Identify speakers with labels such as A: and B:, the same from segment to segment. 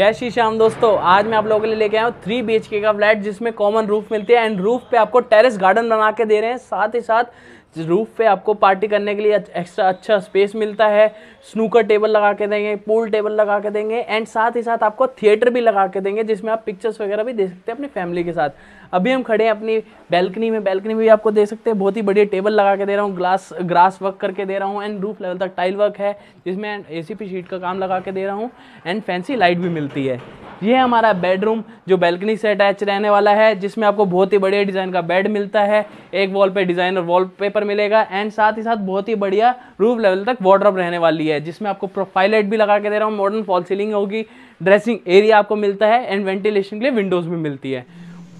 A: जय श्री श्याम दोस्तों, आज मैं आप लोगों के लिए लेके आया हूँ थ्री बी का फ्लैट, जिसमें कॉमन रूफ मिलती है एंड रूफ पे आपको टेरेस गार्डन बना के दे रहे हैं। साथ ही साथ रूफ पे आपको पार्टी करने के लिए एक्स्ट्रा अच्छा स्पेस मिलता है स्नूकर टेबल लगा के देंगे पूल टेबल लगा के देंगे एंड साथ ही साथ आपको थिएटर भी लगा के देंगे, जिसमें आप पिक्चर्स वगैरह भी देख सकते हैं अपनी फैमिली के साथ। अभी हम खड़े हैं अपनी बैल्कनी में बैल्कनी में भी आपको दे सकते हैं, बहुत ही बढ़िया टेबल लगा के दे रहा हूँ ग्लास ग्रास वर्क करके दे रहा हूँ एंड रूफ लेवल तक टाइल वर्क है, जिसमें ए सी शीट का काम लगा के दे रहा हूँ एंड फैंसी लाइट भी मिलती है। ये हमारा बेडरूम जो बैल्कनी से अटैच रहने वाला है, जिसमें आपको बहुत ही बढ़िया डिज़ाइन का बेड मिलता है, एक वॉल पे डिज़ाइन और वॉल पेपर मिलेगा एंड साथ ही साथ बहुत ही बढ़िया रूफ लेवल तक वार्डरोब रहने वाली है, जिसमें आपको प्रोफ़ाइल लाइट भी लगा के दे रहा हूँ मॉडर्न फॉल सीलिंग होगी ड्रेसिंग एरिया आपको मिलता है एंड वेंटिलेशन के लिए विंडोज़ भी मिलती है।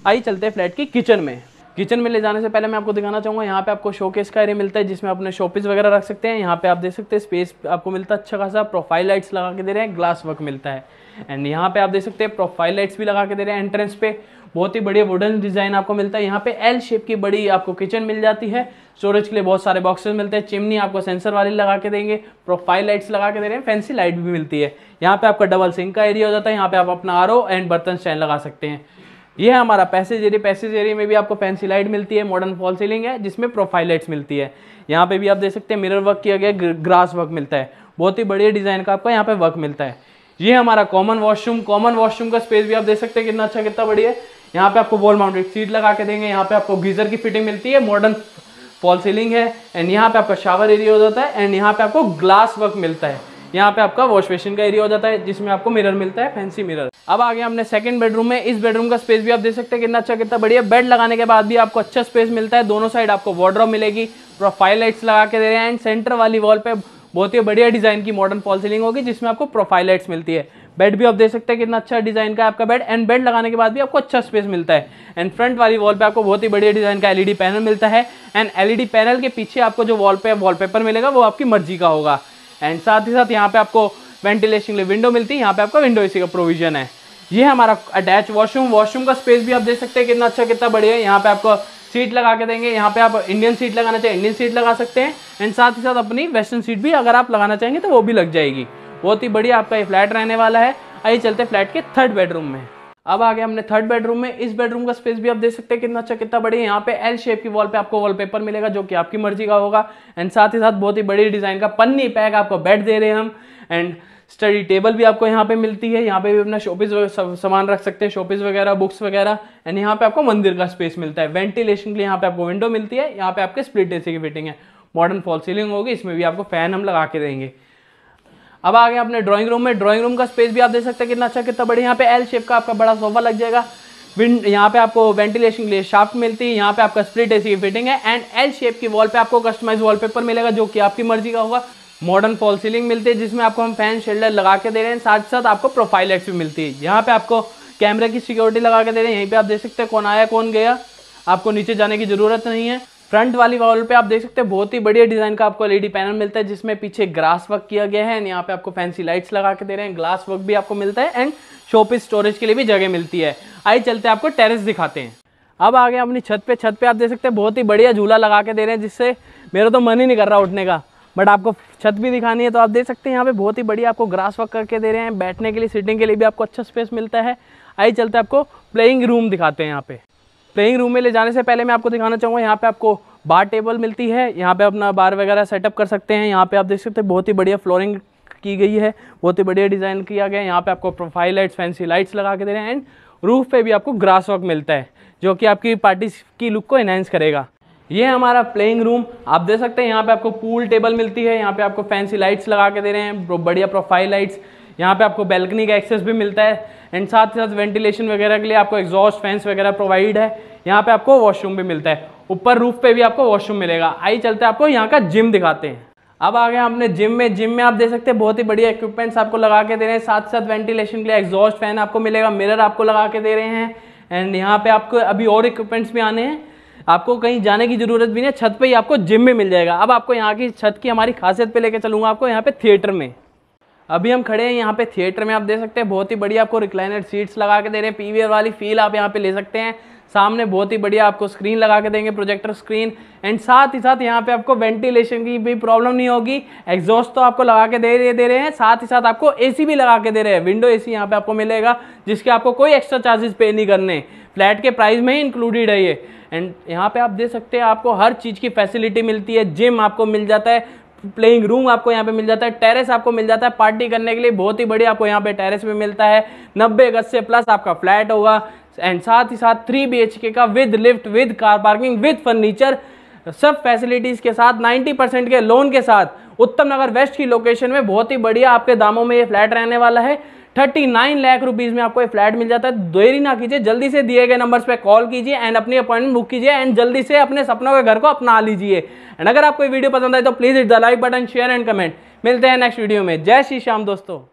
A: आइए चलते हैं फ्लैट की किचन में। किचन में ले जाने से पहले मैं आपको दिखाना चाहूँगा, यहाँ पे आपको शोकेस का एरिया मिलता है, जिसमें अपने शोपीस वगैरह रख सकते हैं। यहाँ पे आप देख सकते हैं स्पेस आपको मिलता है अच्छा खासा प्रोफ़ाइल लाइट्स लगा के दे रहे हैं ग्लास वर्क मिलता है। एंड यहाँ पे आप देख सकते हैं प्रोफ़ाइल लाइट्स भी लगा के दे रहे हैं एंट्रेंस पे। बहुत ही बढ़िया वुडन डिज़ाइन आपको मिलता है। यहाँ पे एल शेप की बड़ी आपको किचन मिल जाती है। स्टोरेज के लिए बहुत सारे बॉक्सेस मिलते हैं चिमनी आपको सेंसर वाली लगा के देंगे प्रोफ़ाइल लाइट्स लगा के दे रहे हैं फैंसी लाइट भी मिलती है। यहाँ पे आपका डबल सिंक का एरिया हो जाता है, यहाँ पे आप अपना आर एंड बर्तन स्टैंड लगा सकते हैं। ये है हमारा पैसेज एरिया। पैसेज एरिया में भी आपको फैंसी लाइट मिलती है मॉडर्न फॉल सीलिंग है, जिसमें प्रोफ़ाइल लाइट्स मिलती है। यहाँ पे भी आप देख सकते हैं मिरर वर्क किया गया ग्रास वर्क मिलता है। बहुत ही बढ़िया डिज़ाइन का आपको यहाँ पे वर्क मिलता है। ये हमारा कॉमन वॉशरूम कॉमन वॉशरूम का स्पेस भी आप देख सकते हैं, कितना अच्छा कितना बढ़िया है। यहाँ पे आपको वॉल माउंटेड सीट लगा के देंगे, यहाँ पे आपको गीजर की फिटिंग मिलती है मॉडर्न फॉल सीलिंग है। एंड यहाँ पे आपका शावर एरिया हो जाता है एंड यहाँ पे आपको ग्लास वर्क मिलता है। यहाँ पे आपका वॉश बेसिन का एरिया हो जाता है, जिसमें आपको मिरर मिलता है, फैंसी मिरर। अब आ गया हमने सेकंड बेडरूम में, इस बेडरूम का स्पेस भी आप देख सकते हैं, कितना अच्छा कितना बढ़िया। बेड लगाने के बाद भी आपको अच्छा स्पेस मिलता है, दोनों साइड आपको वार्ड्रॉप मिलेगी प्रोफ़ाइल लाइट्स लगा के दे रहे हैं एंड सेंटर वाली वॉल पे बहुत ही बढ़िया डिज़ाइन की मॉडर्न फॉल सीलिंग होगी, जिसमें आपको प्रोफ़ाइल लाइट्स मिलती है। बेड भी आप देख सकते हैं, कितना अच्छा डिज़ाइन का आपका बेड एंड बेड लगाने के बाद भी आपको अच्छा स्पेस मिलता है। एंड फ्रंट वाली वॉल पे आपको बहुत ही बढ़िया डिज़ाइन का एलईडी पैनल मिलता है एंड एलईडी पैनल के पीछे आपको जो वॉल पे वॉलपेपर मिलेगा, वो आपकी मर्ज़ी का होगा। एंड साथ ही साथ यहाँ पे आपको वेंटिलेशन के लिए विंडो मिलती है। यहाँ पे आपका विंडो एसी का प्रोविज़न है। ये हमारा अटैच वॉशरूम वॉशरूम का स्पेस भी आप देख सकते हैं कितना अच्छा कितना बढ़िया है। यहाँ पे आपको सीट लगा के देंगे। यहाँ पे आप इंडियन सीट लगाना चाहिए इंडियन सीट लगा सकते हैं। एंड साथ ही साथ अपनी वेस्टर्न सीट भी अगर आप लगाना चाहेंगे तो वो भी लग जाएगी। बहुत ही बढ़िया आपका ये फ्लैट रहने वाला है। आइए चलते फ्लैट के थर्ड बेडरूम में। अब आ गया हमने थर्ड बेडरूम में। इस बेडरूम का स्पेस भी आप देख सकते हैं कितना अच्छा कितना बड़ी है यहाँ पे एल शेप की वॉल पे आपको वॉलपेपर मिलेगा, जो कि आपकी मर्ज़ी का होगा। एंड साथ ही साथ बहुत ही बड़ी डिज़ाइन का पन्नी पैक आपको बेड दे रहे हैं हम। एंड स्टडी टेबल भी आपको यहाँ पे मिलती है। यहाँ पे भी अपना शोपीस सामान रख सकते हैं शोपीस वगैरह बुक्स वगैरह। एंड यहाँ पे आपको मंदिर का स्पेस मिलता है। वेंटिलेशन के लिए यहाँ पे आपको विंडो मिलती है। यहाँ पे आपके स्प्लिट एसी की फिटिंग है। मॉडर्न फॉल सीलिंग होगी, इसमें भी आपको फ़ैन हम लगा के देंगे। अब आ गए अपने ड्राइंग रूम में। ड्राइंग रूम का स्पेस भी आप देख सकते हैं कितना अच्छा कितना बढ़िया। यहाँ पे एल शेप का आपका बड़ा सोफा लग जाएगा। विंड यहाँ पे आपको वेंटिलेशन के लिए शाफ्ट मिलती है। यहाँ पे आपका स्प्लिट एसी की फिटिंग है। एंड एल शेप की वॉल पे आपको कस्टमाइज वॉलपेपर मिलेगा, जो कि आपकी मर्ज़ी का होगा। मॉडर्न फॉल सीलिंग मिलती है, जिसमें आपको हम फ़ैन शेल्डर लगा के दे रहे हैं। साथ साथ आपको प्रोफ़ाइल लाइट्स भी मिलती है। यहाँ पे आपको कैमरे की सिक्योरिटी लगा के दे रहे हैं। यहीं पे आप देख सकते हैं कौन आया, कौन गया। आपको नीचे जाने की ज़रूरत नहीं है। फ्रंट वाली वॉल पे आप देख सकते हैं बहुत ही बढ़िया डिज़ाइन का आपको एलईडी पैनल मिलता है, जिसमें पीछे ग्रास वर्क किया गया है यहाँ पे आपको फैंसी लाइट्स लगा के दे रहे हैं, ग्लास वर्क भी आपको मिलता है, एंड शोपीस स्टोरेज के लिए भी जगह मिलती है। आइए चलते आपको टेरेस दिखाते हैं। अब आ गए अपनी छत पे छत पे आप देख सकते हैं बहुत ही बढ़िया झूला लगा के दे रहे हैं, जिससे मेरा तो मन ही नहीं कर रहा उठने का। बट आपको छत भी दिखानी है तो आप देख सकते हैं यहाँ पे बहुत ही बढ़िया आपको ग्रास वर्क करके दे रहे हैं, बैठने के लिए, सिटिंग के लिए भी आपको अच्छा स्पेस मिलता है। आइए चलते आपको प्लेइंग रूम दिखाते हैं यहाँ पे। प्लेइंग रूम में ले जाने से पहले मैं आपको दिखाना चाहूँगा, यहाँ पे आपको बार टेबल मिलती है, यहाँ पे अपना बार वगैरह सेटअप कर सकते हैं, यहाँ पे आप देख सकते हैं बहुत ही बढ़िया फ्लोरिंग की गई है, बहुत ही बढ़िया डिज़ाइन किया गया है, यहाँ पे आपको प्रोफ़ाइल लाइट्स फैंसी लाइट्स लगा के दे रहे हैं एंड रूफ पे भी आपको ग्रास वर्क मिलता है, जो कि आपकी पार्टी की लुक को एनहेंस करेगा। ये हमारा प्लेइंग रूम आप देख सकते हैं, यहाँ पे आपको पूल टेबल मिलती है, यहाँ पे आपको फैंसी लाइट्स लगा के दे रहे हैं, बढ़िया प्रोफ़ाइल लाइट्स यहाँ पे आपको बैल्कनी का एक्सेस भी मिलता है। एंड साथ ही साथ वेंटिलेशन वगैरह के लिए आपको एग्जॉस्ट फैंस वगैरह प्रोवाइड है। यहाँ पे आपको वॉशरूम भी मिलता है। ऊपर रूफ पे भी आपको वॉशरूम मिलेगा। आई चलते आपको यहाँ का जिम दिखाते हैं। अब आ गए अपने जिम में। जिम में आप देख सकते हैं बहुत ही बढ़िया इक्विपमेंट्स आपको लगा के दे रहे हैं। साथ साथ वेंटिलेशन के लिए एग्जॉस्ट फ़ैन आपको मिलेगा। मिरर आपको लगा के दे रहे हैं। एंड यहाँ पे आपको अभी और इक्विपमेंट्स भी आने हैं। आपको कहीं जाने की ज़रूरत भी नहीं है। छत पे ही आपको जिम में मिल जाएगा। अब आपको यहाँ की छत की हमारी खासियत पे लेके चलूँगा आपको यहाँ पे थिएटर में। अभी हम खड़े हैं यहाँ पे थिएटर में, आप देख सकते हैं, बहुत ही बढ़िया आपको रिक्लाइनर सीट्स लगा के दे रहे हैं। पीवीआर वाली फील आप यहाँ पे ले सकते हैं। सामने बहुत ही बढ़िया आपको स्क्रीन लगा के देंगे प्रोजेक्टर स्क्रीन एंड साथ ही साथ यहाँ पे आपको वेंटिलेशन की भी प्रॉब्लम नहीं होगी। एग्जॉस्ट तो आपको लगा के दे रहे दे रहे हैं। साथ ही साथ आपको एसी भी लगा के दे रहे हैं। विंडो एसी यहाँ पे आपको मिलेगा, जिसके आपको कोई एक्स्ट्रा चार्जेस पे नहीं करने। फ्लैट के प्राइस में ही इंक्लूडेड है ये। एंड यहाँ पे आप देख सकते हैं, आपको हर चीज़ की फैसिलिटी मिलती है। जिम आपको मिल जाता है। प्लेइंग रूम आपको यहाँ पे मिल जाता है टेरेस आपको मिल जाता है पार्टी करने के लिए, बहुत ही बढ़िया आपको यहाँ पे टेरेस भी मिलता है, नब्बे गज से प्लस आपका फ्लैट होगा एंड साथ ही साथ थ्री बी का with lift with car parking with furniture सब फैसिलिटीज़ के साथ 90 परसेंट के लोन के साथ, उत्तम नगर वेस्ट की लोकेशन में बहुत ही बढ़िया आपके दामों में ये फ्लैट रहने वाला है 39 लाख रुपीज़ में आपको ये फ्लैट मिल जाता है। देरी ना कीजिए, जल्दी से दिए गए नंबर्स पे कॉल कीजिए एंड अपनी अपॉइंटमेंट बुक कीजिए एंड जल्दी से अपने सपनों के घर को अपना लीजिए। एंड अगर आपको वीडियो पसंद आए तो please it the like button share and comment मिलते हैं नेक्स्ट वीडियो में। जय श्री श्याम दोस्तों।